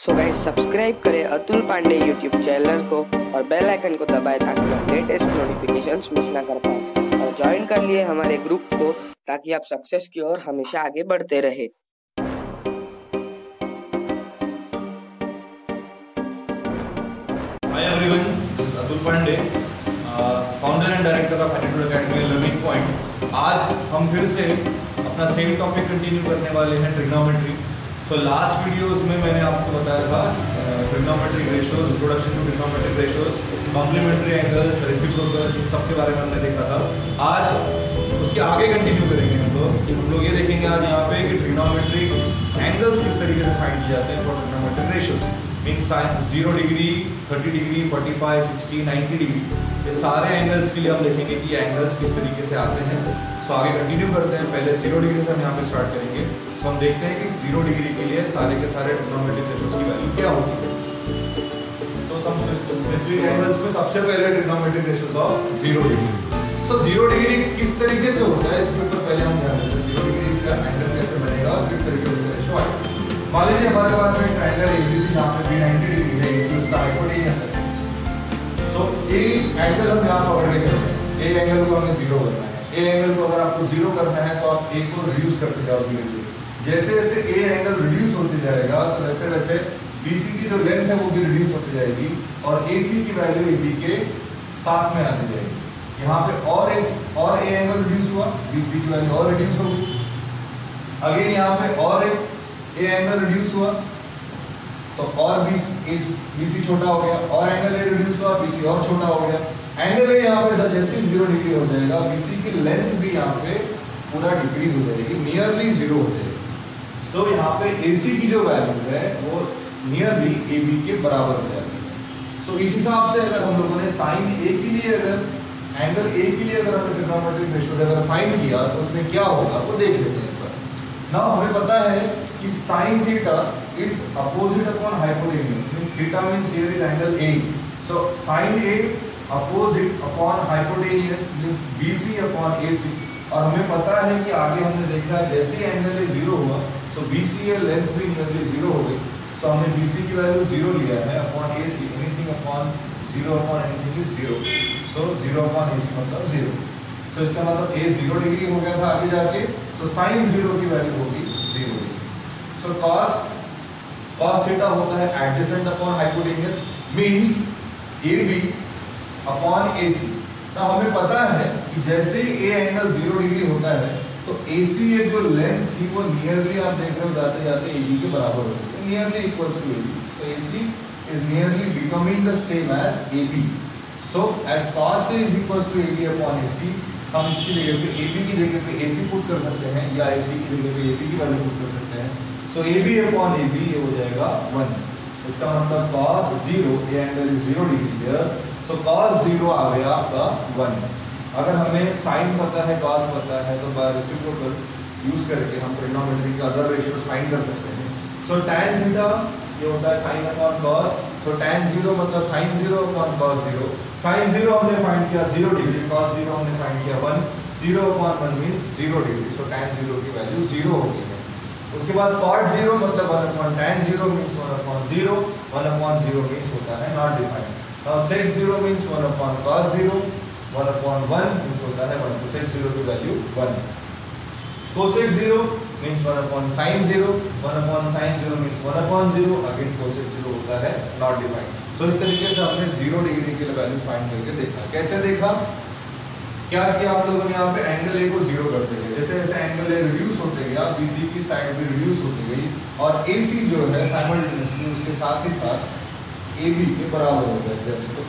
So guys subscribe करें Atul Pandey YouTube channel को और बेल आइकन को दबाएँ ताकि आप लेटेस्ट नोटिफिकेशंस मिस ना कर पाए। और ज्वाइन कर लिए हमारे ग्रुप को ताकि आप सक्सेस की ओर हमेशा आगे बढ़ते रहे। Hi everyone, this is Atul uh, founder and director of Attitude Academy Learning आज हम फिर से अपना सेम टॉपिक कंटिन्यू करने वाले हैं ट्रिग्नोमेट्री सो लास्ट वीडियोस में मैंने आपको बताया था trigonometric ratios introduction to trigonometric ratios complementary angles reciprocals सब के बारे में हमने देखा था। आज उसके आगे कंटिन्यू करेंगे हम लोग, कि हम लोग ये देखेंगे आज यहाँ पे कि ट्रिग्नोमेट्रिक एंगल्स किस तरीके से फाइंड किए जाते हैं for trigonometric ratios mean zero degree thirty degree forty five sixty ninety degree ये सारे एंगल्स के लिए हम देखेंगे कि एंगल्स किस तरीके से आते हैं। सो आगे कंटिन्यू करते हैं, पहले ज़ीरो डिग्री से हम यहाँ पे स्टार्ट करेंगे। सो हम देखते हैं कि ज़ीरो डिग्री के लिए सारे के सारे ट्रिग्नोमेट्रिक रेशियोज की वैल्यू क्या होगी तो सम स्पेसिफिक एंगल्स में सबसे पहले trigonometric ratios of zero degree तो ज़ीरो डिग्री किस तरीके से होता है, इसके ऊपर पहले हम ध्यान देते हैं। ज़ीरो डिग्री का एंगल कैसे बनेगा और किस तरीके से रेशियो आएगा। मान लीजिए हमारे पास में ट्रायंगल एबीसी जहाँ पे 390 डिग्री है इसी उसका हाइपोटेनियस है सो ए एंगल हम यहाँ पकड़ के चलते हैं ए एंगल को हमें ज़ीरो करना है। ए एंगल को अगर आपको ज़ीरो करना है तो आप ए को रिड्यूस करते जाओ धीरे धीरे जैसे जैसे ए एंगल रिड्यूस होते जाएगा तो वैसे वैसे बीसी की जो लेंथ है वो भी रिड्यूस होती जाएगी और ए सी की वैल्यू ए बी के साथ में आती जाएगी। यहाँ पे और एस और ए एंगल रिड्यूस हुआ बी सी की वैल्यू और रिड्यूस होगी। अगेन यहाँ पे और एक ए एंगल रिड्यूस हुआ तो और बी सी छोटा हो गया, और एंगल ए रिड्यूस हुआ बी सी और छोटा हो गया। एंगल ए यहाँ पे जैसे ज़ीरो डिग्री हो जाएगा बी सी की लेंथ भी यहाँ पे पूरा डिक्रीज हो जाएगी नियरली ज़ीरो हो जाएगी। सो so, यहाँ पे एसी की जो वैल्यू है वो नियरली ए बी के बराबर हो जाती है। सो इस हिसाब से अगर हम लोगों ने साइन ए के लिए अगर एंगल ए के लिए अगर हमने ट्रिग्नोमेट्रिक रेशियो अगर फाइंड किया तो उसमें क्या होगा वो देख लेते हैं पर ना हमें पता है कि sin theta is opposite upon hypotenuse means theta means here is angle A so sin A opposite upon hypotenuse means BC upon AC और हमें पता है कि आगे हमने देखा जैसे एंगल ए ज़ीरो हुआ so B C a length भी नियरली ज़ीरो हो गई। सो हमने बी सी की वैल्यू ज़ीरो लिया है upon A C anything upon zero upon anything is zero so zero upon A C मतलब ज़ीरो सो इसका मतलब ए ज़ीरो डिग्री हो गया था आगे जाके तो साइन ज़ीरो की वैल्यू होगी zero so cos cos theta होता है adjacent upon hypotenuse means A B upon A C हमें पता है कि जैसे ही ए एंगल ज़ीरो डिग्री होता है तो ए सी ये जो लेंथ थी वो नियरली आप देख रहे हो जाते जाते ए बी के बराबर हो है। Nearly equals to A B तो A C is nearly becoming the same as A B so as cos A is equals to AB upon AC हम इसकी जगह पे AB की जगह पे AC पुट कर सकते हैं या AC की जगह पे AB की वैल्यू पुट कर सकते हैं। सो so, AB upon AB ये हो जाएगा 1 इसका मतलब cos 0 ये angle is 0 degree here so cos 0 आ गया आपका 1 अगर हमें साइन पता है, cos पता है तो रेसिप्रोकल यूज़ करके हम ट्रिग्नोमेट्री के अदर रेशियोज फाइंड कर सकते हैं। सो tan थीटा ये होता है sine upon cos so tan zero मतलब sine zero upon cos 0 sin 0 हमने फाइंड किया ज़ीरो डिग्री cos 0 हमने फाइंड किया 1 0 upon 1 means 0 degree so tan 0 की वैल्यू ज़ीरो हो गई है। उसके बाद cot 0 मतलब 1 upon tan 0 means 1 upon 0 1 upon 0 means होता है not defined sec 0 means 1 upon cos 0 1 upon 1 means होता है 1 तो sec 0 की value 1 cosec 0 means 1 upon sin 0 1 upon sin 0 means 1 upon 0 again cosec 0 होता है, not defined. So, इस तरीके से हमने 0 डिग्री के वैल्यू फाइंड करके देखा। कैसे देखा? क्या किया आप लोगों ने यहाँ पे एंगल ए को ज़ीरो करते गए जैसे जैसे एंगल ए रिड्यूस होते गया बीसी की साइड भी रिड्यूस होती गई, और एसी जो है साइमल्टेनियसली उसके साथ ही साथ ए बी के बराबर हो गया तो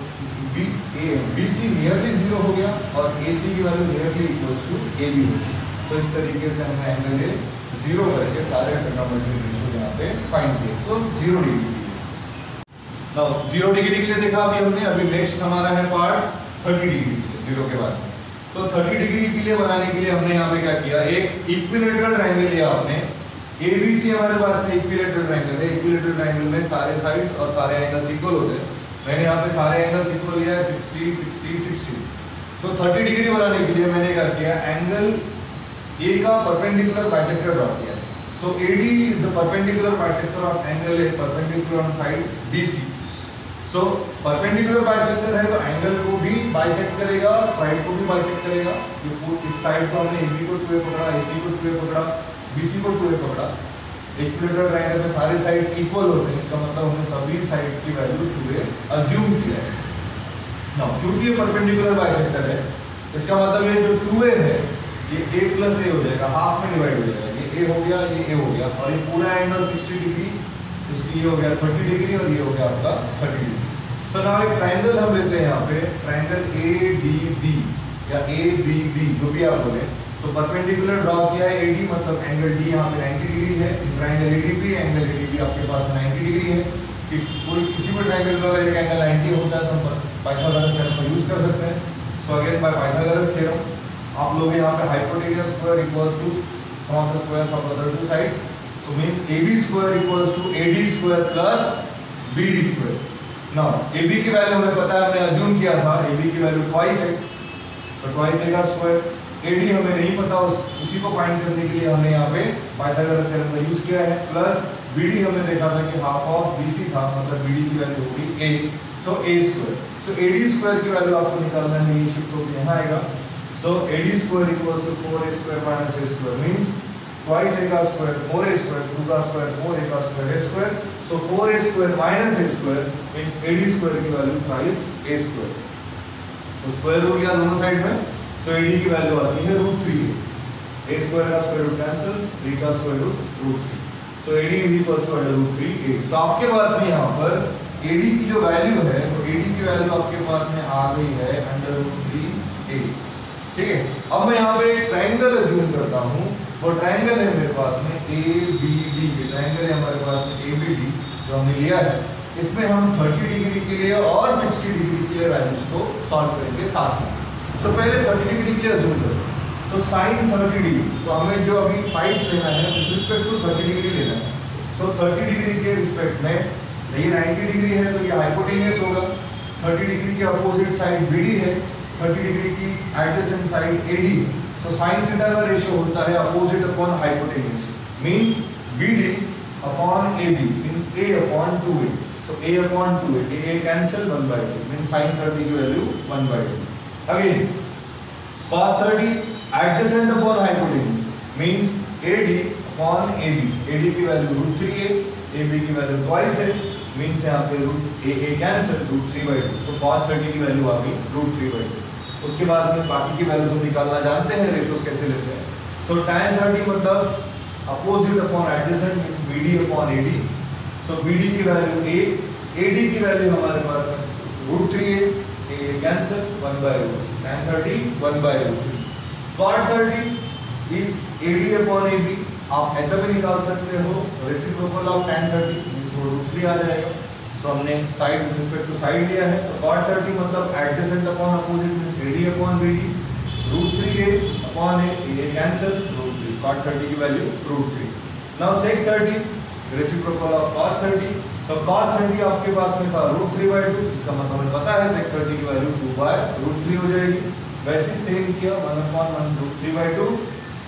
B A B C nearly zero हो गया और ए सी की value nearly equals to A B हो गई तो इस तरीके से हमने एंगल ए ज़ीरो करके सारे ट्रिग्नोमेट्रिक रेशियो यहाँ पे फाइंड किए। तो zero degree now zero degree के लिए देखा अभी हमने, अभी नेक्स्ट हमारा है पार्ट थर्टी डिग्री ज़ीरो के बाद। तो थर्टी डिग्री के लिए बनाने के लिए हमने यहाँ पे क्या किया? एक इक्विलेटरल ट्रायंगल लिया आपने एबीसी हमारे पास में इक्विलेटरल ट्रायंगल है। इक्विलेटरल ट्रायंगल में सारे साइड्स और सारे एंगल्स इक्वल होते हैं। मैंने यहाँ पे सारे एंगल्स इक्वल लिया है 60 60 60 तो 30 डिग्री बनाने के लिए मैंने क्या किया एंगल ए का परपेंडिकुलर बाइसेक्टर ड्रॉ किया। So AD is the perpendicular bisector of angle A, perpendicular on side BC. So, perpendicular bisector है तो एंगल को भी बाइसेक्ट करेगा साइड को भी बाइसेक्ट करेगा। इस साइड को हमने ए बी को 2a पकड़ा ए सी को 2a पकड़ा BC को 2a पकड़ा। इक्विलेटरल ट्रायंगल में सारे साइड्स इक्वल होते हैं, इसका मतलब हमने सभी साइड्स की वैल्यू 2a अज्यूम किया है। नाउ क्योंकि ये परपेंडिकुलर बाइसेक्टर है, इसका मतलब ये जो 2a है, ये a प्लस a हो जाएगा हाफ़ में डिवाइड हो जाएगा, ये a हो गया, ये a हो गया, और ये पूरा एंगल 60 डिग्री इसलिए हो गया 30 डिग्री और ये हो गया आपका 30 डिग्री सो नाउ एक ट्रायंगल हम लेते हैं यहाँ पे ट्रायंगल ADB या ABB जो भी आप बोले। तो परपेंडिकुलर ड्रॉ किया है AD मतलब एंगल डी यहाँ पे 90 डिग्री है। ट्रायंगल ADB एंगल ADB आपके पास 90 डिग्री है। किस कोई किसी भी ट्रायंगल का अगर एक एंगल 90 होता है तो पाइथागोरस थ्योरम का यूज़ कर सकते हैं। So again by Pythagoras theorem आप लोग यहाँ पे hypotenuse square equals to sum of the squares of other two sides so means AB square equals to AD square plus BD square. Now AB की value हमें पता है, हमने assume किया था AB की वैल्यू ट्वाइस है। तो ट्वाइस है का स्क्वायर एडी हमें नहीं पता उस, उसी को फाइंड करने के लिए हमने यहाँ पे पाइथागोरस थ्योरम यूज़ किया है प्लस बीडी हमने देखा था कि हाफ़ ऑफ़ बीसी था मतलब बीडी की वैल्यू होगी A so A square so AD square की वैल्यू आपको निकालना नहीं है शिफ्ट होकर यहाँ आएगा. So AD square equals to four A square minus A square means twice A का square four A square two का स्क्वायर फोर ए का square A square so four A square minus A square means AD square की value twice A square तो square हो गया दोनों side में. सो AD की वैल्यू आती है रूट थ्री ए स्क्वायर का स्क्वायर रूट कैंसिल थ्री का square root root three so AD is equal to under root three A तो आपके पास में यहाँ पर एडी की जो वैल्यू है तो एडी की वैल्यू आपके पास में आ गई है अंडर रूट थ्री ए ठीक है? अब मैं यहाँ पे एक ट्रायंगल अज्यूम करता हूँ। वो ट्रायंगल है मेरे पास में ए बी डी ट्राइंगल है हमारे पास में ए बी डी जो हमने लिया है। इसमें हम 30 डिग्री के लिए और 60 डिग्री के लिए वैल्यूज़ को सॉल्व करेंगे साथ में। सो so, पहले 30 डिग्री के लिए करो। सो साइन 30 डिग्री तो हमें जो अभी साइड्स लेना है विद रिस्पेक्ट टू 30 डिग्री लेना है। सो 30 डिग्री के रिस्पेक्ट में ये 90 डिग्री है तो ये हाइपोटेनियस होगा। 30 डिग्री की अपोजिट साइड बीडी है 30 डिग्री की adjacent side AD so sine theta का रेशियो होता है opposite upon hypotenuse means BD upon AB means A upon 2a So a upon 2 a, a cancel 1 by 2 means sin 30 की value 1 by 2. Again cos 30 adjacent upon hypotenuse means AD upon AB. AD की value root 3a, AB की value twice है means यहाँ पे root a a cancel root 3 by 2. So cos 30 की value आ गई root 3 by 2. उसके बाद में बाकी की वैल्यूज़ हम निकालना जानते हैं रेशियोज कैसे लेते हैं so, tan 30 मतलब opposite upon adjacent means BD upon AD so, BD की वैल्यू A AD की वैल्यू हमारे पास है root three A A cancel one by root tan 30 1 by root three cot 30 is AD upon AB आप ऐसा भी निकाल सकते हो reciprocal of tan 30 means root three आ जाएगा। सो हमने side with respect to side लिया है। तो cot 30 मतलब adjacent upon opposite means AD upon BD root three A upon A A cancel root three cot 30 की value root three now sec 30 reciprocal of cos 30 तो cos 30 आपके पास में था रूट थ्री बाई टू इसका मतलब हमें पता है sec 30 की value two by root three हो जाएगी। वैसे सेम किया one upon one root three by two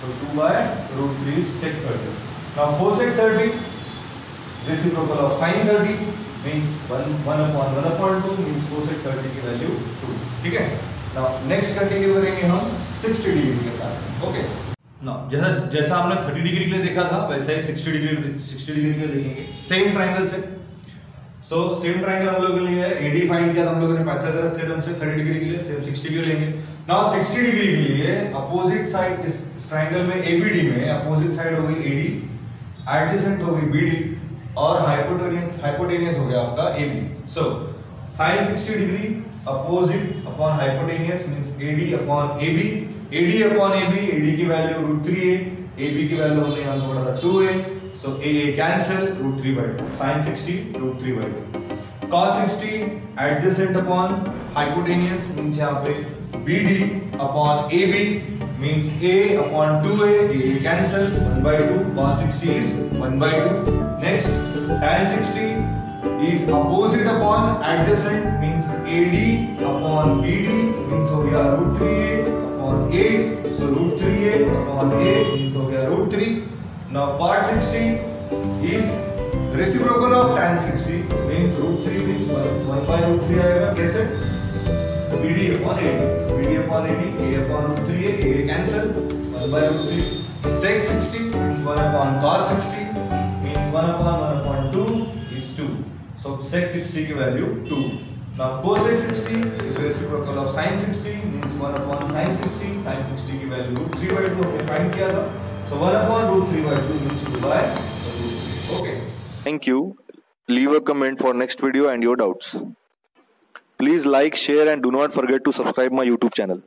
तो two by root three sec 30 now cosec 30 reciprocal of sin 30 means 1 1 upon 1 upon 2 means cosec 30 की वैल्यू 2 ठीक है? नाउ नेक्स्ट कंटिन्यू करेंगे हम 60 डिग्री के साथ। ओके ना जैसा जैसा हमने 30 डिग्री के लिए देखा था, वैसा ही 60 डिग्री 60 डिग्री के लिए देखेंगे। सेम ट्रायंगल से सो सेम ट्रायंगल हम लोगों ने लिया है एडी फाइंड किया हम लोगों ने पाइथागोरस थ्योरम से 30 डिग्री के लिए सेम 60 के लेंगे। नाउ 60 डिग्री के लिए अपोजिट साइड इस ट्रायंगल में एबीडी में अपोजिट साइड हो गई एडी एडजेसेंट हो गई बीडी और हाइपोटेनियस हाइपोटेनियस हो गया आपका AB so sin 60 degree opposite upon hypotenuse means AD upon AB AD upon AB AD की value root three A AB की वैल्यू हमने यहाँ पकड़ा था so A A cancel root three by two sine sixty root three by two cos 60 adjacent upon hypotenuse means यहाँ पे BD upon AB means A upon 2A A cancel 1 by 2 cos 60 is 1 by 2 next tan 60 is opposite upon adjacent means AD upon BD means हो गया root 3A upon A so root 3A upon A means हो गया root 3 Now cot 60 is reciprocal of tan 60 means root 3 means 1, 1 by root 3 आएगा कैसे BD upon 80 BD upon 80 A upon root 3 A A cancel 1 by root 3 sec 60 means 1 upon cos 60 means 1 upon 1 upon 2 is 2 so sec 60 की value 2 now cosec 60 is reciprocal of sin 60 means 1 upon sin 60 sin 60 की value root 3 by 2 हमने find किया था so 1 upon root 3 by 2 means 2 by root 3 okay Thank you. Leave a comment for next video and your doubts. Please like, share and do not forget to subscribe my YouTube channel.